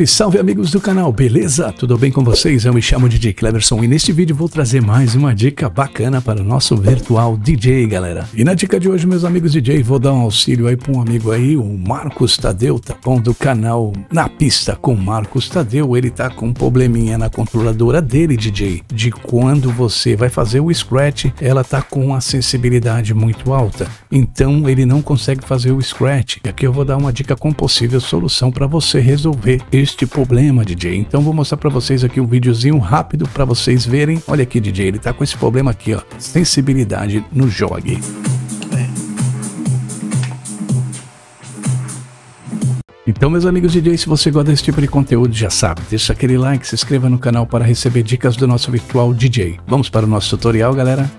Salve, salve amigos do canal, beleza? Tudo bem com vocês? Eu me chamo DJ Cleverson e neste vídeo vou trazer mais uma dica bacana para o nosso virtual DJ, galera. E na dica de hoje, meus amigos DJ, vou dar um auxílio aí para um amigo aí, o Marcos Tadeu, tá bom? Do canal Na Pista com Marcos Tadeu. Ele tá com um probleminha na controladora dele, DJ, de quando você vai fazer o scratch, ela tá com a sensibilidade muito alta. Então ele não consegue fazer o scratch. E aqui eu vou dar uma dica com possível solução para você resolver este problema, DJ. Então vou mostrar para vocês aqui um videozinho rápido para vocês verem. Olha aqui, DJ, ele tá com esse problema aqui, ó, sensibilidade no jogue. Então, meus amigos DJ, se você gosta desse tipo de conteúdo, já sabe, deixa aquele like, se inscreva no canal para receber dicas do nosso virtual DJ. Vamos para o nosso tutorial, galera?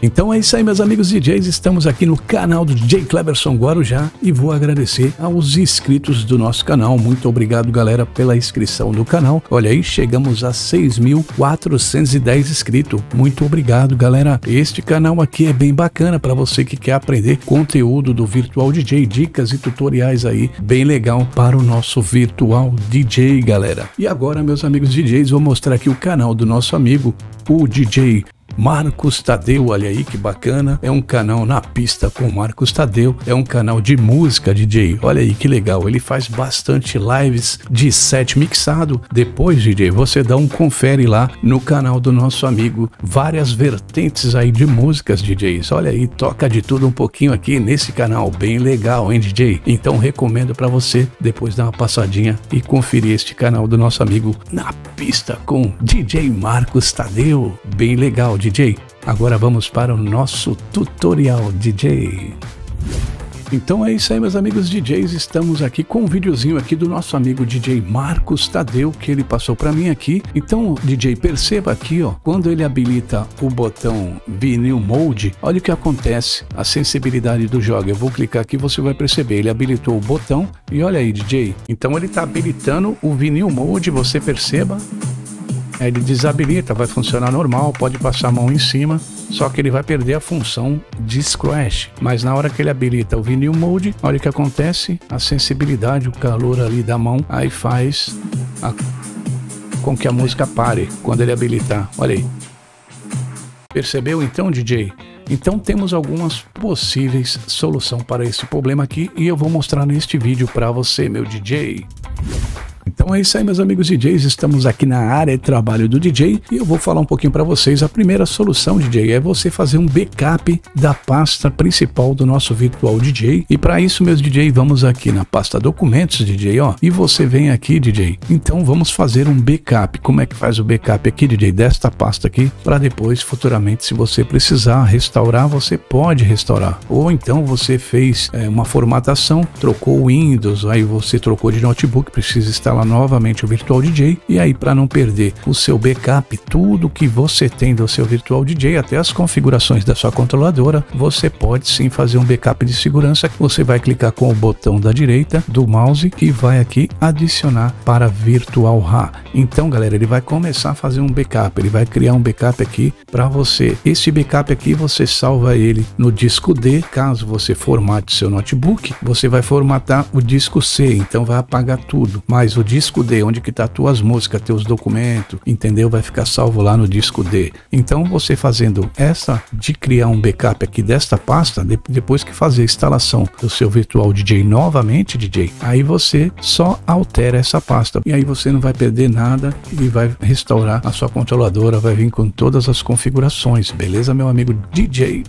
Então é isso aí, meus amigos DJs. Estamos aqui no canal do DJ Cleverson Guarujá e vou agradecer aos inscritos do nosso canal. Muito obrigado, galera, pela inscrição no canal. Olha aí, chegamos a 6.410 inscritos. Muito obrigado, galera. Este canal aqui é bem bacana para você que quer aprender conteúdo do Virtual DJ, dicas e tutoriais aí, bem legal para o nosso Virtual DJ, galera. E agora, meus amigos DJs, vou mostrar aqui o canal do nosso amigo, o DJ Marcos Tadeu, olha aí que bacana. É um canal na pista com Marcos Tadeu. É um canal de música, DJ. Olha aí que legal. Ele faz bastante lives de set mixado. Depois, DJ, você dá um confere lá no canal do nosso amigo. Várias vertentes aí de músicas, DJs. Olha aí, toca de tudo um pouquinho aqui nesse canal. Bem legal, hein, DJ? Então recomendo para você depois dar uma passadinha e conferir este canal do nosso amigo na pista com DJ Marcos Tadeu. Bem legal, DJ. DJ. Agora vamos para o nosso tutorial DJ. Então é isso aí, meus amigos DJs. Estamos aqui com um videozinho aqui do nosso amigo DJ Marcos Tadeu, que ele passou para mim aqui. Então, DJ, perceba aqui, ó, quando ele habilita o botão Vinyl Mode, olha o que acontece, a sensibilidade do jogo. Eu vou clicar aqui, você vai perceber. Ele habilitou o botão e olha aí, DJ. Então ele está habilitando o Vinyl Mode, você perceba ele desabilita, vai funcionar normal, pode passar a mão em cima, só que ele vai perder a função de scratch. Mas na hora que ele habilita o vinil mode, olha o que acontece, a sensibilidade, o calor ali da mão, aí faz a, com que a música pare quando ele habilitar. Olha aí. Percebeu então, DJ? Então temos algumas possíveis soluções para esse problema aqui e eu vou mostrar neste vídeo para você, meu DJ. Então é isso aí, meus amigos DJs. Estamos aqui na área de trabalho do DJ e eu vou falar um pouquinho para vocês. A primeira solução, DJ, é você fazer um backup da pasta principal do nosso Virtual DJ. E para isso, meus DJ, vamos aqui na pasta Documentos, DJ, ó. E você vem aqui, DJ. Então vamos fazer um backup. Como é que faz o backup aqui, DJ, desta pasta aqui? Para depois, futuramente, se você precisar restaurar, você pode restaurar. Ou então você fez é, uma formatação, trocou o Windows, aí você trocou de notebook, precisa instalar instala novamente o Virtual DJ e aí para não perder o seu backup, tudo que você tem do seu Virtual DJ, até as configurações da sua controladora, você pode sim fazer um backup de segurança. Você vai clicar com o botão da direita do mouse e vai aqui adicionar para Virtual RA. Então, galera, ele vai começar a fazer um backup, ele vai criar um backup aqui para você. Esse backup aqui você salva ele no disco D, caso você formate seu notebook, você vai formatar o disco C, então vai apagar tudo. Mas o disco D, onde que tá tuas músicas, teus documentos, entendeu? Vai ficar salvo lá no disco D. Então você fazendo essa de criar um backup aqui desta pasta, depois que fazer a instalação do seu virtual DJ novamente, DJ, aí você só altera essa pasta e aí você não vai perder nada e vai restaurar a sua controladora, vai vir com todas as configurações, beleza, meu amigo DJ?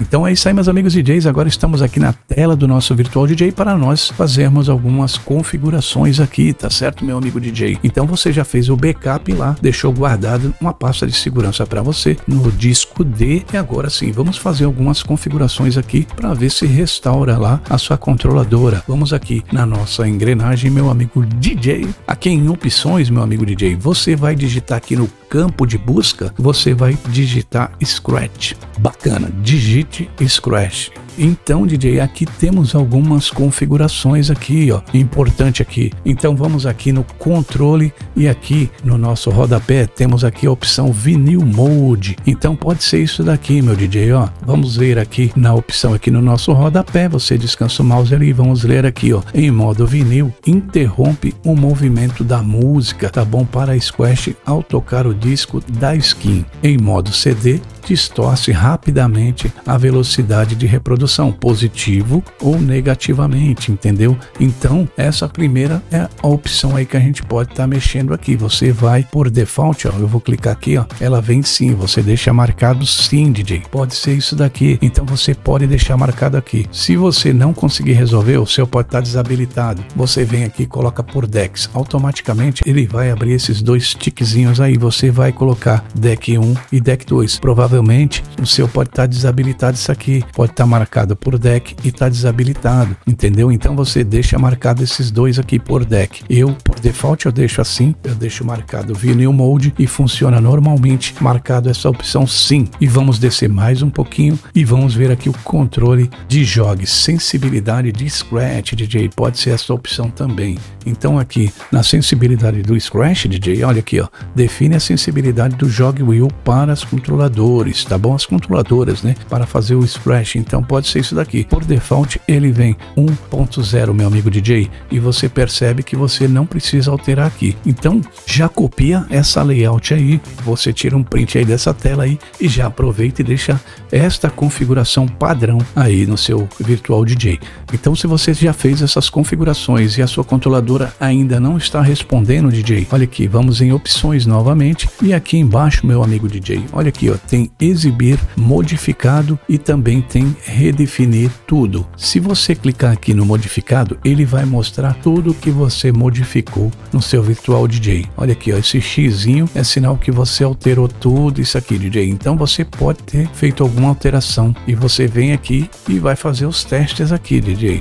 Então é isso aí, meus amigos DJs. Agora estamos aqui na tela do nosso Virtual DJ para nós fazermos algumas configurações aqui, tá certo, meu amigo DJ? Então você já fez o backup lá, deixou guardado uma pasta de segurança para você no disco D. E agora sim, vamos fazer algumas configurações aqui para ver se restaura lá a sua controladora. Vamos aqui na nossa engrenagem, meu amigo DJ. Aqui em opções, meu amigo DJ, você vai digitar aqui no campo de busca, você vai digitar Scratch. Bacana, digite Scratch. Então, DJ, aqui temos algumas configurações aqui, ó, importante aqui. Então vamos aqui no controle e aqui no nosso rodapé temos aqui a opção vinil mode. Então pode ser isso daqui, meu DJ, ó. Vamos ver aqui na opção aqui no nosso rodapé, você descansa o mouse ali, vamos ler aqui, ó, em modo vinil, interrompe o movimento da música, tá bom? Para Squash ao tocar o disco da skin. Em modo CD, distorce rapidamente a velocidade de reprodução, positivo ou negativamente, entendeu? Então, essa primeira é a opção aí que a gente pode estar tá mexendo aqui. Você vai por default, ó, eu vou clicar aqui, ó, ela vem sim, você deixa marcado sim, DJ. Pode ser isso daqui. Então você pode deixar marcado aqui. Se você não conseguir resolver, o seu pode estar tá desabilitado. Você vem aqui e coloca por decks. Automaticamente ele vai abrir esses dois tickzinhos aí. Você vai colocar deck 1 e deck 2. Provavelmente provavelmente o seu pode estar tá desabilitado isso aqui, pode estar tá marcado por deck e está desabilitado, entendeu? Então você deixa marcado esses dois aqui por deck. Eu, por default, eu deixo assim, eu deixo marcado Vinyl Mode e funciona normalmente marcado essa opção sim. E vamos descer mais um pouquinho e vamos ver aqui o controle de jogue, sensibilidade de Scratch, DJ, pode ser essa opção também. Então aqui na sensibilidade do Scratch, DJ, olha aqui, ó, define a sensibilidade do Jog Wheel para as controladores, tá bom? As controladoras, né? Para fazer o splash. Então pode ser isso daqui. Por default, ele vem 1.0, meu amigo DJ, e você percebe que você não precisa alterar aqui. Então já copia essa layout aí, você tira um print aí dessa tela aí e já aproveita e deixa esta configuração padrão aí no seu Virtual DJ. Então se você já fez essas configurações e a sua controladora ainda não está respondendo, DJ, olha aqui, vamos em opções novamente e aqui embaixo, meu amigo DJ, olha aqui, ó, tem exibir, modificado e também tem redefinir tudo. Se você clicar aqui no modificado, ele vai mostrar tudo que você modificou no seu Virtual DJ. Olha aqui, ó, esse xizinho é sinal que você alterou tudo isso aqui, DJ. Então você pode ter feito alguma alteração e você vem aqui e vai fazer os testes aqui, DJ.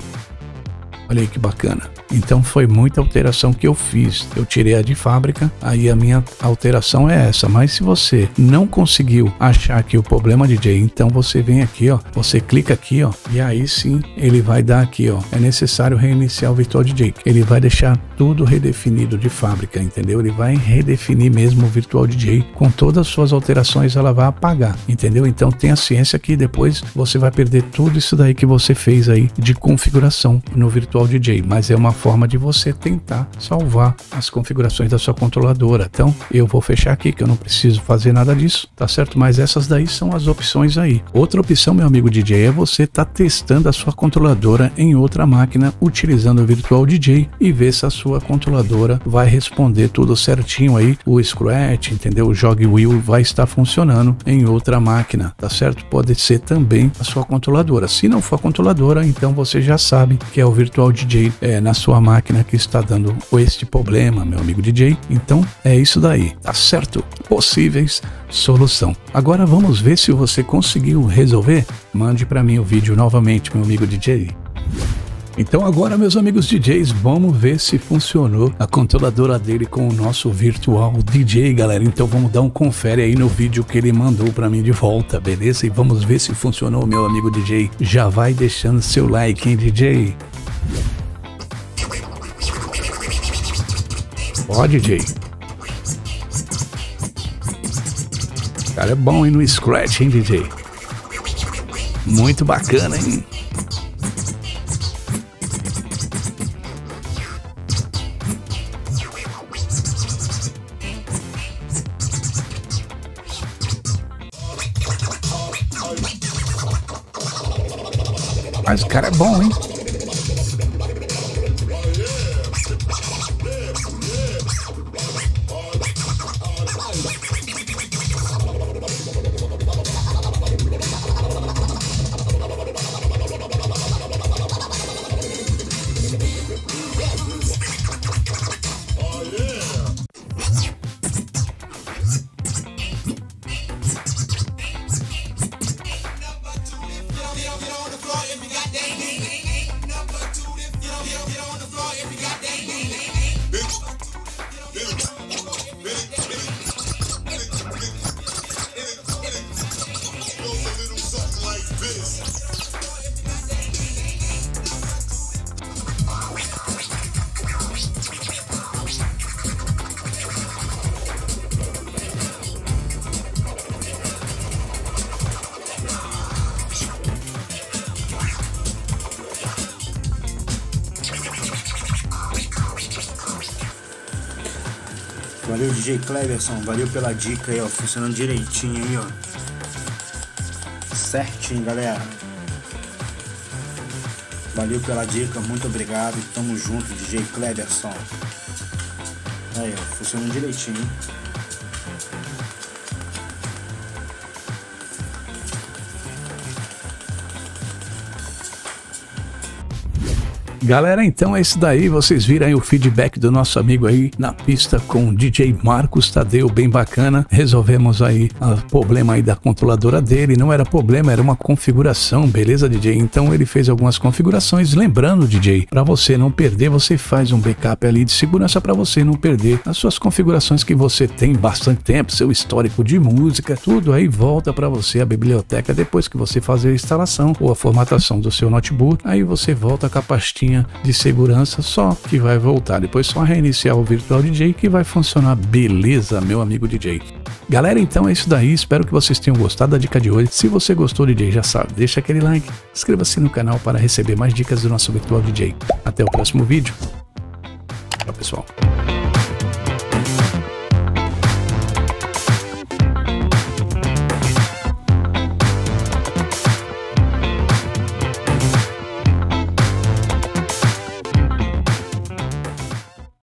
Olha aí que bacana. Então foi muita alteração que eu fiz. Eu tirei a de fábrica, aí a minha alteração é essa. Mas se você não conseguiu achar aqui o problema DJ, então você vem aqui, ó, você clica aqui, ó, e aí sim ele vai dar aqui, ó, é necessário reiniciar o Virtual DJ. Ele vai deixar tudo redefinido de fábrica, entendeu? Ele vai redefinir mesmo o Virtual DJ com todas as suas alterações, ela vai apagar, entendeu? Então tenha ciência que depois você vai perder tudo isso daí que você fez aí de configuração no Virtual DJ, mas é uma forma de você tentar salvar as configurações da sua controladora. Então, eu vou fechar aqui que eu não preciso fazer nada disso, tá certo? Mas essas daí são as opções aí. Outra opção, meu amigo DJ, é você estar tá testando a sua controladora em outra máquina utilizando o Virtual DJ e ver se a sua controladora vai responder tudo certinho aí. O Scratch, entendeu? O Jog Wheel vai estar funcionando em outra máquina, tá certo? Pode ser também a sua controladora. Se não for a controladora, então você já sabe que é o Virtual DJ é, na sua máquina que está dando este problema, meu amigo DJ. Então é isso daí, tá certo? Possíveis solução. Agora vamos ver se você conseguiu resolver. Mande para mim o vídeo novamente, meu amigo DJ. Então agora, meus amigos DJs, vamos ver se funcionou a controladora dele com o nosso virtual DJ, galera. Então vamos dar um confere aí no vídeo que ele mandou para mim de volta, beleza? E vamos ver se funcionou, meu amigo DJ. Já vai deixando seu like, hein, DJ? Ó, DJ. O cara é bom, hein, no Scratch, hein, DJ? Muito bacana, hein? Mas o cara é bom, hein? Valeu, DJ Cleverson. Valeu pela dica aí, ó. Funcionando direitinho aí, ó. Certinho, galera. Valeu pela dica, muito obrigado. Tamo junto, DJ Cleverson. Aí, ó, funcionando direitinho. Hein? Galera, então é isso daí. Vocês viram aí o feedback do nosso amigo aí na pista com o DJ Marcos Tadeu, bem bacana. Resolvemos aí o problema aí da controladora dele. Não era problema, era uma configuração, beleza, DJ? Então ele fez algumas configurações. Lembrando, DJ, para você não perder, você faz um backup ali de segurança para você não perder as suas configurações que você tem bastante tempo, seu histórico de música, tudo aí volta para você a biblioteca depois que você fazer a instalação ou a formatação do seu notebook. Aí você volta com a pastinha de segurança só que vai voltar. Depois só reiniciar o Virtual DJ que vai funcionar beleza, meu amigo DJ. Galera, então é isso daí. Espero que vocês tenham gostado da dica de hoje. Se você gostou, DJ, já sabe, deixa aquele like, inscreva-se no canal para receber mais dicas do nosso Virtual DJ. Até o próximo vídeo. Tchau, pessoal.